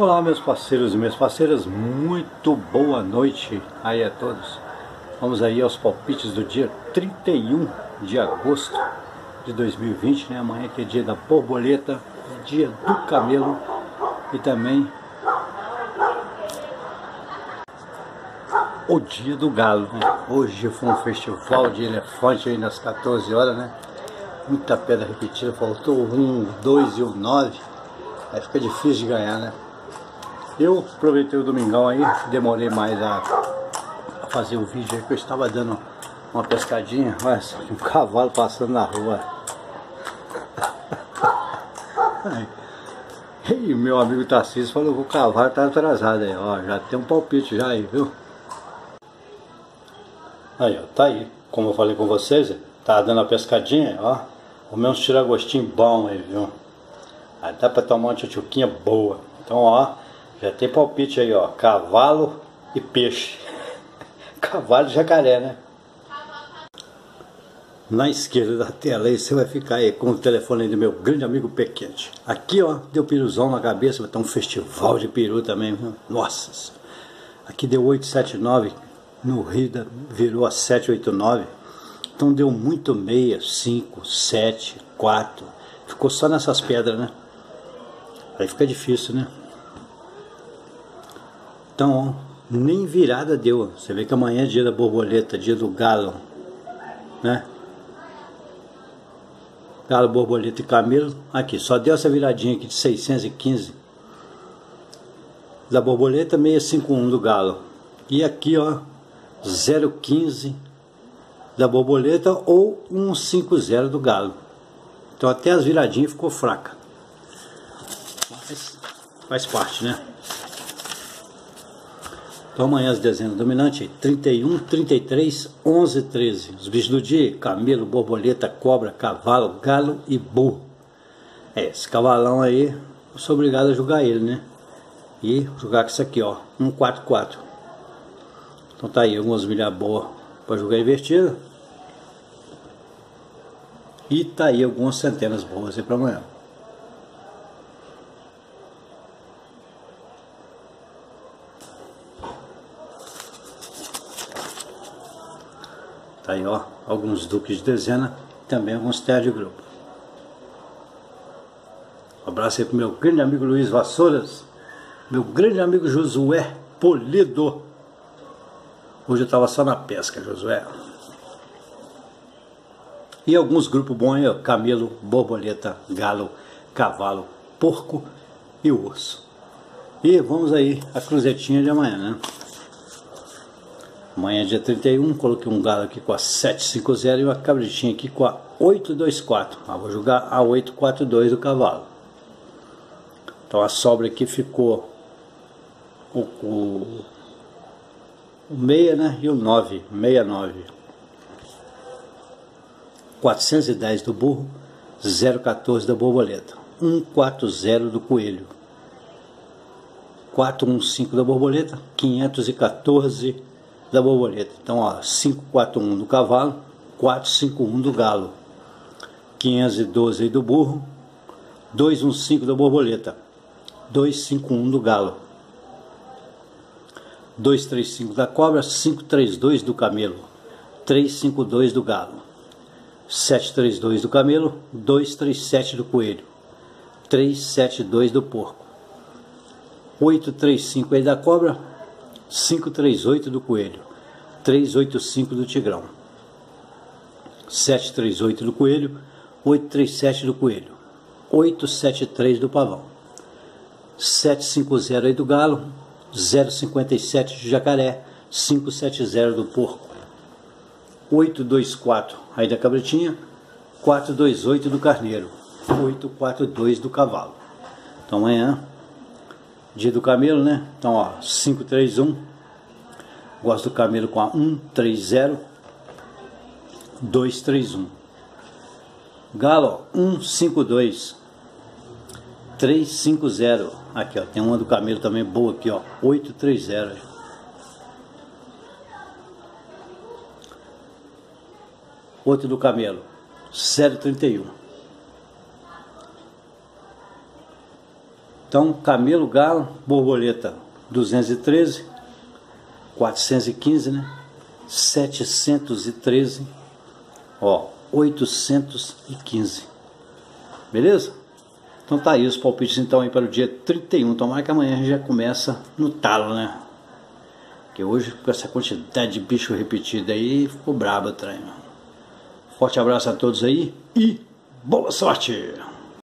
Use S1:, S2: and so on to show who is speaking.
S1: Olá meus parceiros e minhas parceiras, muito boa noite aí a todos. Vamos aí aos palpites do dia 31 de agosto de 2020, né? Amanhã que é dia da borboleta, dia do camelo e também o dia do galo, né? Hoje foi um festival de elefante aí nas 14 horas, né? Muita pedra repetida, faltou um, dois e o um nove. Aí fica difícil de ganhar, né? Eu aproveitei o domingão aí, demorei mais a, a fazer o vídeo aí, que eu estava dando uma pescadinha, olha só, um cavalo passando na rua. E o meu amigo Tarcísio falou que o cavalo tá atrasado aí, ó, já tem um palpite já aí, viu? Aí, ó, tá aí. Como eu falei com vocês, tá dando a pescadinha, ó. O meu tiragostinho bom aí, viu? Aí dá pra tomar uma tchutchuquinha boa. Então, ó, já tem palpite aí, ó. Cavalo e peixe. Cavalo e jacaré, né? Na esquerda da tela aí você vai ficar aí com o telefone do meu grande amigo Pequete. Aqui, ó, deu piruzão na cabeça, vai ter um festival de peru também, viu? Nossa. Aqui deu 879 no Rio virou a 789, então deu muito meia, 5, 7, 4, ficou só nessas pedras, né? Aí fica difícil, né? Então, ó, nem virada deu. Você vê que amanhã é dia da borboleta, dia do galo, né? Galo, borboleta e camelo. Aqui, só deu essa viradinha aqui de 615 da borboleta, 651 do galo. E aqui, ó, 015 da borboleta ou 150 do galo. Então até as viradinhas ficou fraca. Mas faz parte, né? Então amanhã as dezenas dominantes 31, 33, 11, 13. Os bichos do dia, camelo, borboleta, cobra, cavalo, galo e burro. É, esse cavalão aí, eu sou obrigado a jogar ele, né? E jogar com isso aqui, ó, 144. Então tá aí algumas milhas boas para jogar invertido. E tá aí algumas centenas boas aí para amanhã. Tá aí ó, alguns duques de dezena, também alguns terras de grupo. Um abraço aí pro meu grande amigo Luiz Vassouras, meu grande amigo Josué Polido. Hoje eu estava só na pesca, Josué. E alguns grupos bons camelo, borboleta, galo, cavalo, porco e urso. E vamos aí a cruzetinha de amanhã, né? Amanhã dia 31, coloquei um galo aqui com a 750 e uma cabritinha aqui com a 824. Ah, vou jogar a 842 do cavalo. Então a sobra aqui ficou o, o o meia, né? E o 9, 69. 410 do burro, 014 da borboleta. 140 do coelho. 415 da borboleta, 514 da borboleta. Então, ó, 541 do cavalo, 451 do galo. 512 do burro, 215 da borboleta, 251 do galo. 235 da cobra, 532 do camelo, 352 do galo, 732 do camelo, 237 do coelho, 372 do porco, 835 aí da cobra, 538 do coelho, 385 do tigrão, 738 do coelho, 837 do coelho, 873 do pavão, 750 aí do galo, 057 do jacaré, 570 do porco, 824 aí da cabritinha, 428 do carneiro, 842 do cavalo. Então amanhã, dia do camelo, né? Então ó, 531, gosto do camelo com a 130, 231. Galo, 152, 350. Aqui, ó, tem uma do camelo também boa aqui, ó, 830. Outro do camelo, 031. Então, camelo, galo, borboleta 213, 415, né? 713, ó, 815. Beleza? Então tá aí os palpites então aí para o dia 31. Tomara que amanhã já começa no talo, né? Que hoje com essa quantidade de bicho repetido aí ficou brabo o trem. Forte abraço a todos aí e boa sorte!